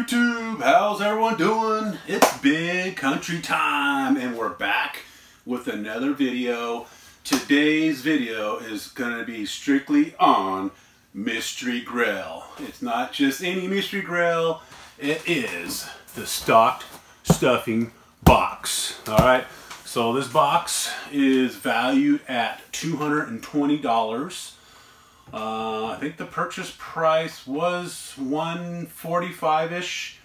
YouTube? How's everyone doing? It's big country time and we're back with another video. Today's video is going to be strictly on Mystery Grail. It's not just any Mystery Grail, it is the stocked stuffing box. Alright, so this box is valued at $220. Uh, I think the purchase price was 145-ish.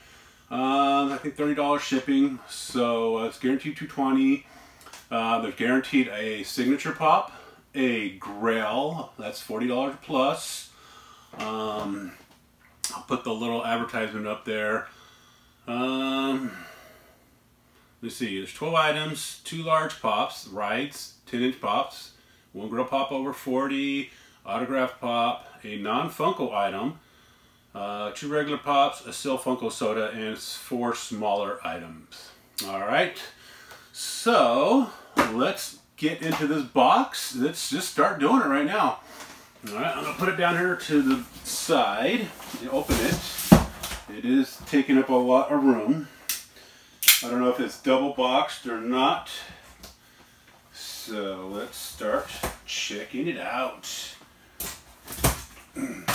Uh, I think $30 shipping, so uh, it's guaranteed 220. Uh, they're guaranteed a signature pop, a grail, that's $40 plus. Um, I'll put the little advertisement up there. Um, let's see, there's 12 items, two large pops, rides, 10 inch pops, one grail pop over 40, autograph pop, a non-Funko item, uh, two regular pops, a Sil Funko soda, and four smaller items. All right, so let's get into this box. Let's just start doing it right now. All right, I'm gonna put it down here to the side and open it. It is taking up a lot of room. I don't know if it's double boxed or not. So let's start checking it out. Um,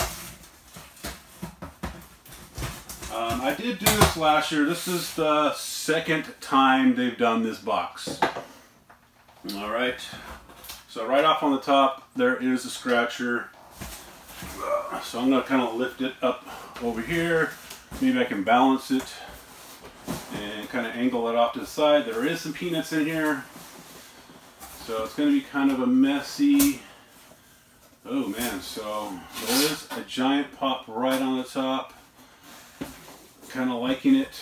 I did do this last year. This is the second time they've done this box. All right. So right off on the top, there is a scratcher. So I'm gonna kind of lift it up over here. Maybe I can balance it and kind of angle it off to the side. There is some peanuts in here. So it's gonna be kind of a messy Oh man, so there is a giant pop right on the top. Kind of liking it.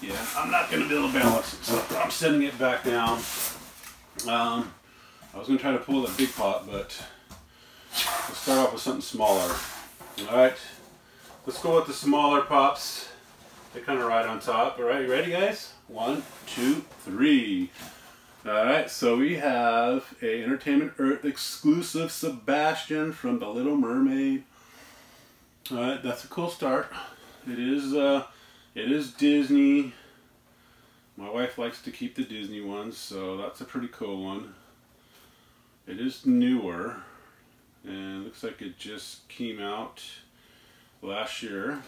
Yeah, I'm not going to be able to balance it, so I'm setting it back down. Um, I was going to try to pull the big pop, but let's start off with something smaller. Alright, let's go with the smaller pops. They're kind of ride on top. Alright, you ready guys? One, two, three. Alright, so we have a Entertainment Earth exclusive Sebastian from The Little Mermaid. Alright, that's a cool start. It is uh it is Disney. My wife likes to keep the Disney ones, so that's a pretty cool one. It is newer. And looks like it just came out last year.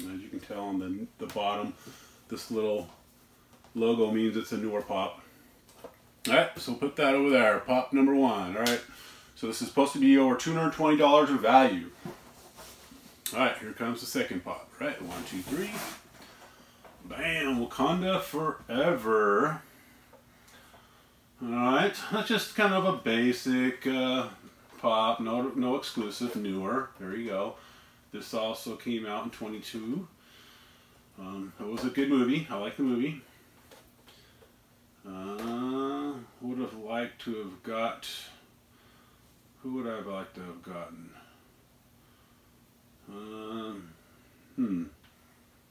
As you can tell on the the bottom, this little logo means it's a newer pop. Alright, so put that over there, pop number one, alright? So this is supposed to be over $220 of value. Alright, here comes the second pop, right? One, two, three. Bam, Wakanda Forever. Alright, that's just kind of a basic uh, pop, no, no exclusive, newer. There you go. This also came out in 22. Um, it was a good movie. I like the movie. Uh, would have liked to have got. Who would I have liked to have gotten? Um, hmm.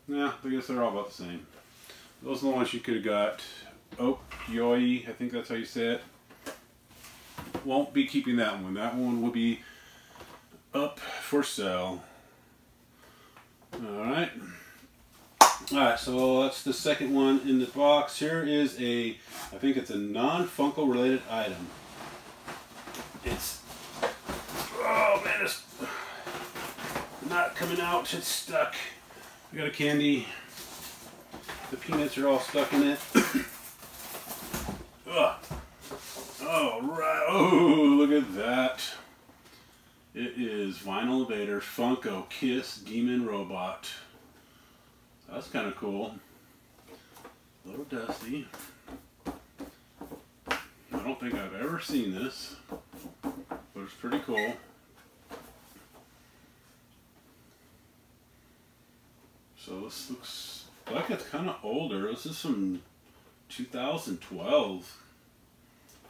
Yeah, I guess they're all about the same. Those are the ones you could have got. Oh, Yoi, I think that's how you say it. Won't be keeping that one. That one will be up for sale. Alright. Alright, so that's the second one in the box. Here is a, I think it's a non-Funko related item. It's, oh man, it's not coming out. It's stuck. We got a candy. The peanuts are all stuck in it. Ugh. Oh, right. Oh, look at that. It is Vinyl Invader Funko Kiss Demon Robot. That's kind of cool. A little dusty. I don't think I've ever seen this, but it's pretty cool. So this looks like it's kind of older. This is from 2012,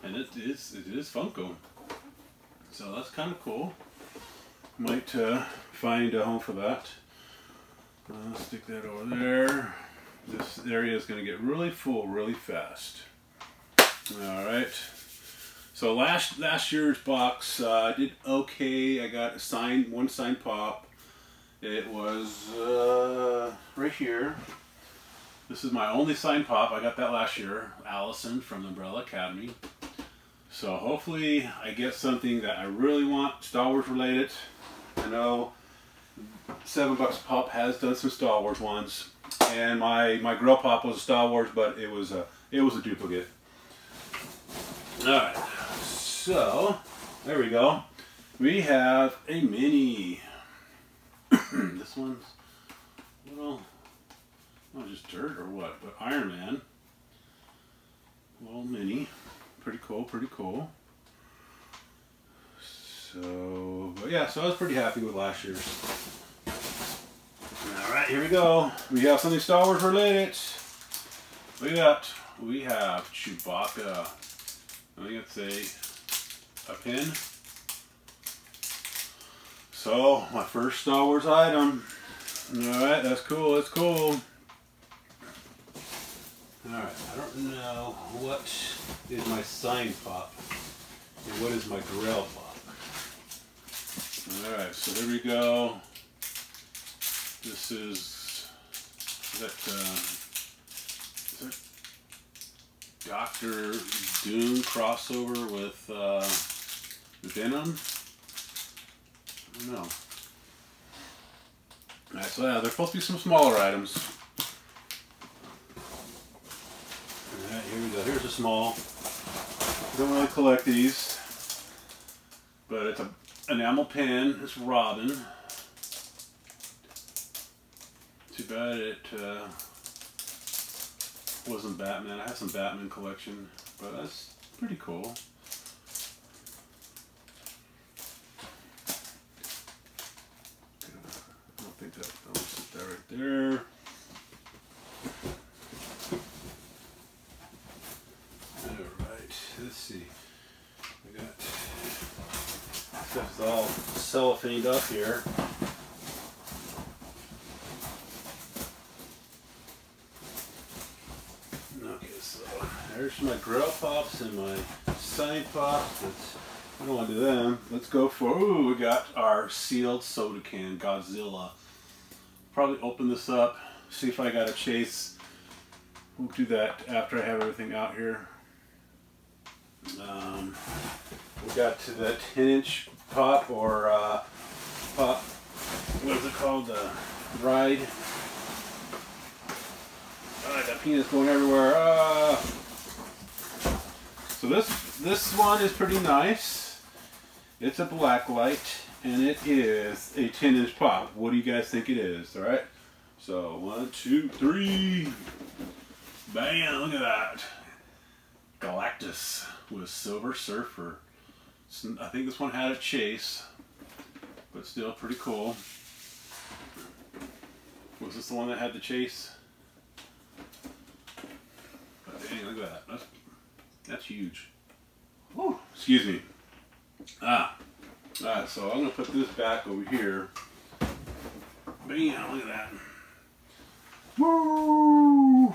and it is it is Funko. So that's kind of cool. Might uh, find a home for that. Stick that over there. This area is going to get really full really fast. All right. So last last year's box uh, I did okay. I got a signed one signed pop, It was uh, right here. This is my only signed pop. I got that last year. Allison from the Umbrella Academy. So hopefully I get something that I really want Star Wars related. I know Seven Bucks Pop has done some Star Wars ones, and my my Grail Pop was a Star Wars, but it was a it was a duplicate. All right, so there we go. We have a mini. this one's well, not just dirt or what, but Iron Man. Little mini, pretty cool, pretty cool. So, but yeah, so I was pretty happy with last year's. All right, here we go. We have something Star Wars related. We got, we have Chewbacca. I think it's a, a pin. So, my first Star Wars item. All right, that's cool, that's cool. All right, I don't know what is my sign pop and what is my Grail pop. So here we go. This is, that, uh, is that Doctor Doom crossover with uh, Venom? I don't know. So yeah, there's supposed to be some smaller items. All right, here we go. Here's a small. Don't really collect these, but it's a enamel pin. It's Robin. Too bad it uh, wasn't Batman. I have some Batman collection, but that's pretty cool. I don't think that, I'll sit that right there. Alright, let's see. I got stuff's all cellophaned up here. Okay, so there's my grail pops and my side pops. Let's, I don't want to do them. Let's go for, ooh, we got our sealed soda can, Godzilla. Probably open this up, see if I got a chase. We'll do that after I have everything out here. Um, we got to the 10 inch pop or uh, pop, what is it called? Uh, ride. I got peanuts going everywhere. Uh, so this this one is pretty nice. It's a black light and it is a 10 inch pop. What do you guys think it is? All right. So one, two, three. Bam! Look at that. Galactus with Silver Surfer. I think this one had a chase, but still pretty cool. Was this the one that had the chase? Dang, look at that. That's, that's huge. Woo, excuse me. Ah. Alright, so I'm going to put this back over here. Bam, look at that. Woo!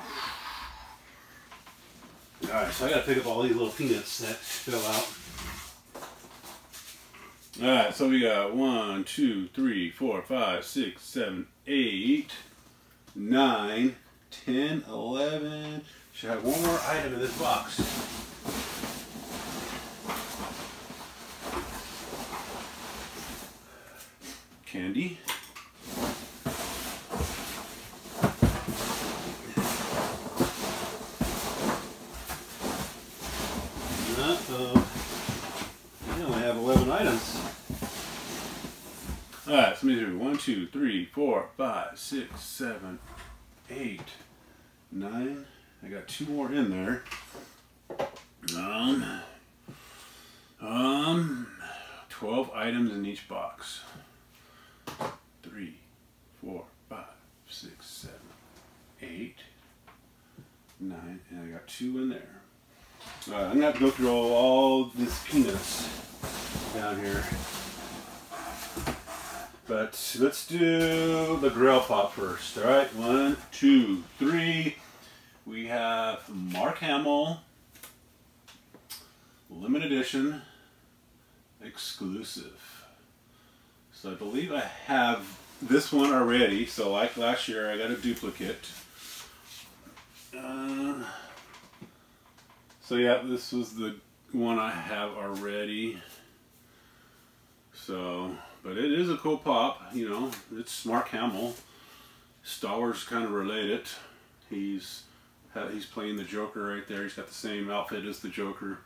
Alright, so I gotta pick up all these little peanuts that fell out. Alright, so we got one, two, three, four, five, six, seven, eight, nine, ten, eleven. Should I have one more item in this box. Candy. Uh-oh. I only have 11 items. Alright, so let me do 1, 2, 3, 4, 5, 6, 7, 8, 9. I got two more in there. Um, um, 12 items in each box. 3, 4, 5, 6, 7, 8, 9, and I got two in there. Right, I'm gonna have to go through all, all these peanuts down here. But let's do the grail pop first. All right, one, two, three. We have Mark Hamill, limited edition, exclusive. So I believe I have this one already, so like last year, I got a duplicate. Uh, so yeah, this was the one I have already. So, but it is a cool pop, you know, it's Mark Hamill. Star Wars kind of related. He's he's playing the Joker right there. He's got the same outfit as the Joker.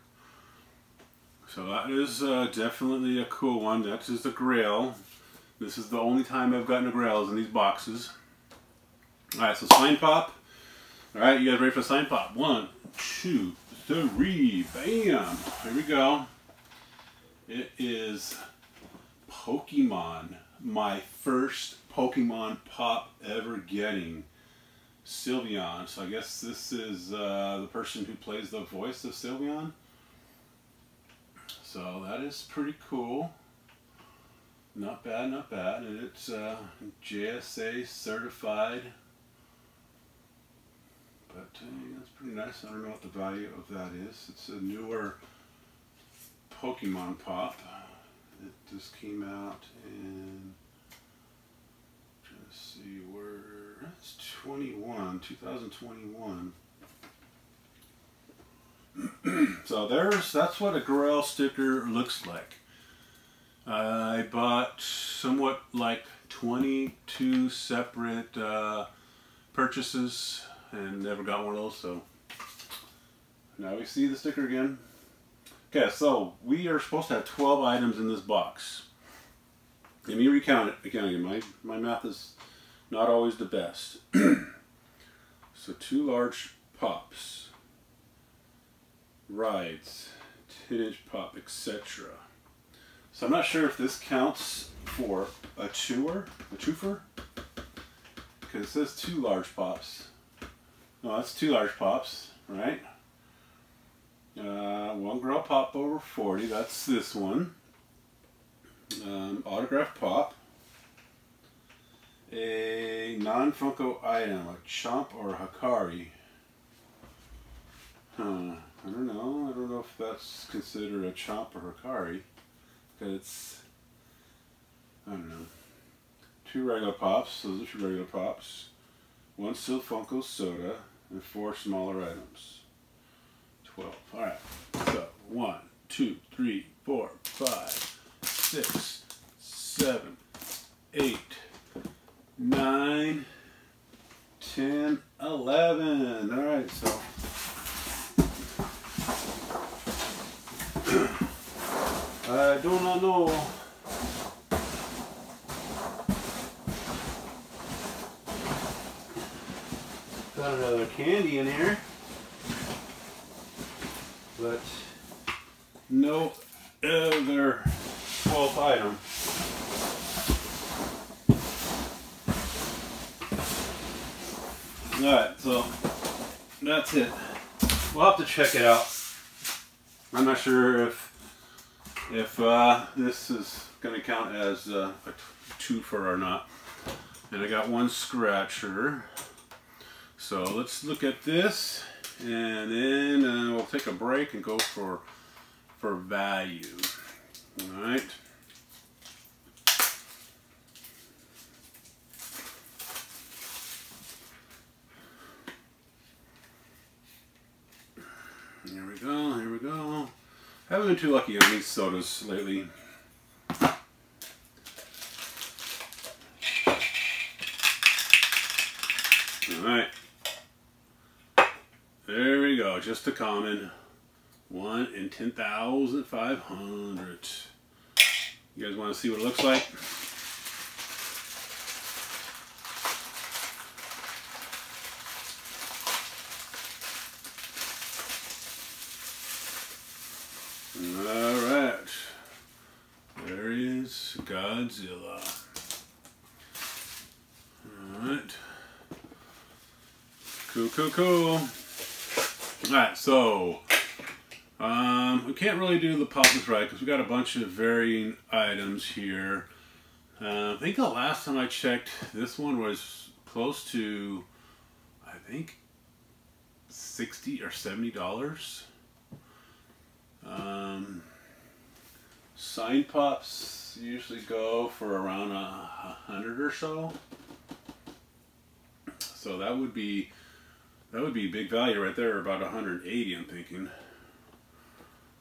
So that is uh, definitely a cool one. That is the Grail. This is the only time I've gotten a Grail is in these boxes. Alright, so sign pop. Alright, you guys ready for sign pop? One, two, three, bam! Here we go. It is Pokemon. My first Pokemon pop ever getting. Sylveon. So I guess this is uh, the person who plays the voice of Sylveon. So that is pretty cool. Not bad, not bad. And it's uh, JSA certified. But uh, that's pretty nice. I don't know what the value of that is. It's a newer Pokemon Pop. It just came out in, to see where, it's 21, 2021. so there's, that's what a Grail sticker looks like. I bought somewhat like 22 separate uh, purchases and never got one of those, so now we see the sticker again. Okay, so we are supposed to have 12 items in this box. Let me recount it again. My, my math is not always the best. so two large pops, rides, 10 inch pop, etc. So I'm not sure if this counts for a chewer, a twofer, because it says two large pops. No, that's two large pops, right? Uh, one Grail pop over 40, that's this one. Um, autograph pop. A non-Funko item, a Chomp or a Hakari. Huh, I don't know. I don't know if that's considered a Chomp or Hakari. Because it's, I don't know. Two regular pops, those are two regular pops. One Still Funko soda, and four smaller items. 12. Alright, so one, two, three, four, five, six, seven, eight, nine, ten, eleven. Alright, so I do not know. Got another candy in here. But no other 12th item. Alright, so that's it. We'll have to check it out. I'm not sure if if uh, this is going to count as uh, a twofer or not. And I got one scratcher. So let's look at this and then uh, we'll take a break and go for for value. All right. Here we go, here we go. I haven't been too lucky on these sodas lately. Alright. There we go, just a common. One in 10,500. You guys want to see what it looks like? Alright. There he is, Godzilla. Alright. Cool, cool, cool. Alright, so um, we can't really do the poppers right because we got a bunch of varying items here. Uh, I think the last time I checked, this one was close to, I think, 60 or 70 dollars. Um, sign pops, usually go for around a hundred or so. So that would be that would be big value right there, about 180 I'm thinking.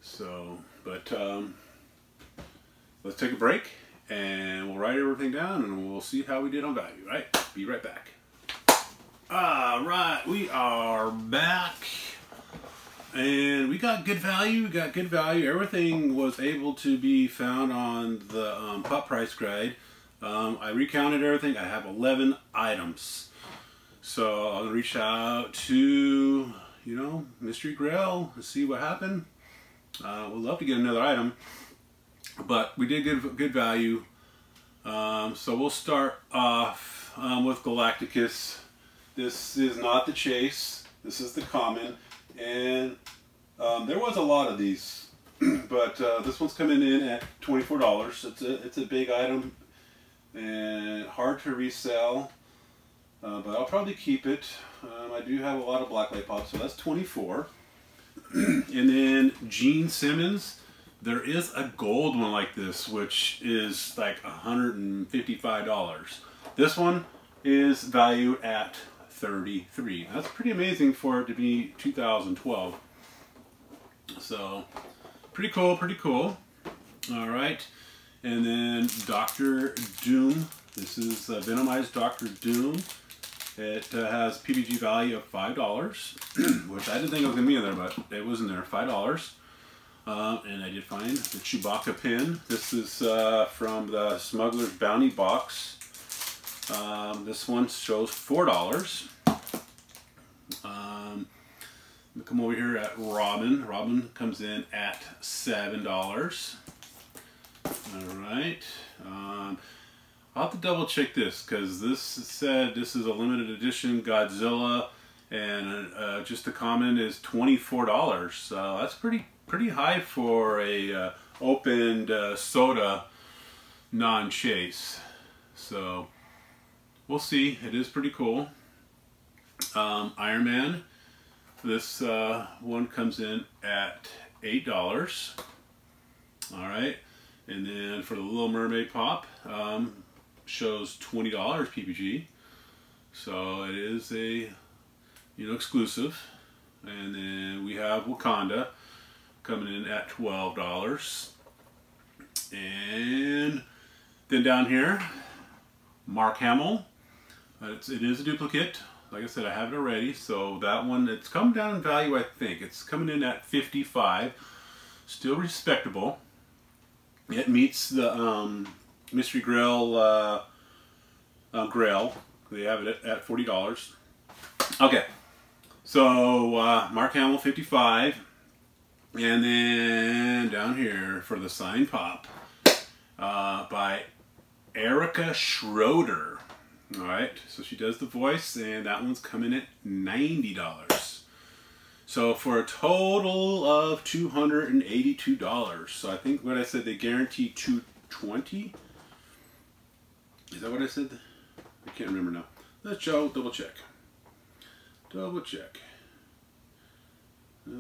So, but um, let's take a break and we'll write everything down and we'll see how we did on value, right? Be right back. All right, we are back. And we got good value, we got good value. Everything was able to be found on the um, pop price guide. Um, I recounted everything. I have 11 items. So gonna reach out to, you know, Mystery Grail and see what happened. Uh, we'd love to get another item, but we did good, good value. Um, so we'll start off um, with Galacticus. This is not the chase. This is the common. And um, there was a lot of these, but uh, this one's coming in at $24. It's a, it's a big item and hard to resell. Uh, but I'll probably keep it. Um, I do have a lot of blacklight pops, so that's 24. and then Gene Simmons, there is a gold one like this, which is like $155. This one is valued at 33. That's pretty amazing for it to be 2012. So, pretty cool, pretty cool. All right. And then Doctor Doom. This is uh, Venomized Doctor Doom. It uh, has PPG value of $5, which I didn't think it was going to be in there, but it was in there, $5. Uh, and I did find the Chewbacca pin. This is uh, from the Smuggler's Bounty box. Um, this one shows $4. Um, come over here at Robin. Robin comes in at $7. All right. Um, I'll have to double check this because this said this is a limited edition Godzilla and uh, just the common is $24. So that's pretty pretty high for a uh, opened uh, soda non-chase. So we'll see. It is pretty cool. Um, Iron Man. This uh, one comes in at $8. All right. And then for the Little Mermaid Pop, um, shows $20 PPG. So it is a, you know, exclusive. And then we have Wakanda coming in at $12. And then down here, Mark Hamill. Uh, it's, it is a duplicate. Like I said, I have it already. So that one, it's come down in value, I think. It's coming in at 55 Still respectable. It meets the um, Mystery Grail uh, uh, Grail. They have it at $40. Okay, so uh, Mark Hamill 55 and then down here for the sign pop uh, by Erica Schroeder. All right, so she does the voice and that one's coming at $90. So for a total of $282. So I think what I said, they guarantee 220 Is that what I said? I can't remember now. Let's show, double check. Double check. Uh,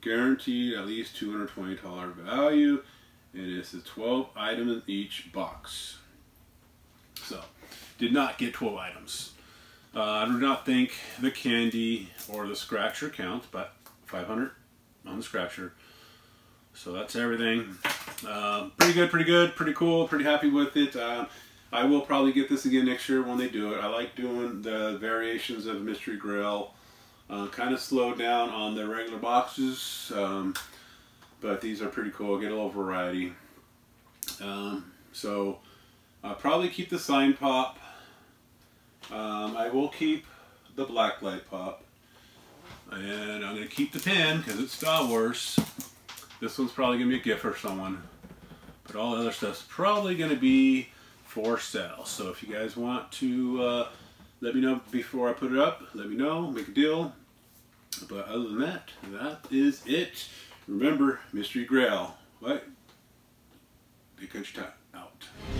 guaranteed at least $220 value. And it's a 12 item in each box. So, did not get 12 items. Uh, I do not think the candy or the scratcher counts, but 500 on the scratcher. So that's everything. Uh, pretty good, pretty good, pretty cool, pretty happy with it. Uh, I will probably get this again next year when they do it. I like doing the variations of Mystery Grail. Uh, kind of slowed down on the regular boxes, um, but these are pretty cool. Get a little variety. Um, so I'll probably keep the sign pop. Um, I will keep the black light pop. And I'm going to keep the pin because it's Star Wars. This one's probably going to be a gift for someone. But all the other stuff's probably going to be for sale. So if you guys want to uh, let me know before I put it up, let me know, make a deal. But other than that, that is it. Remember, Mystery Grail. What? They cut your time out.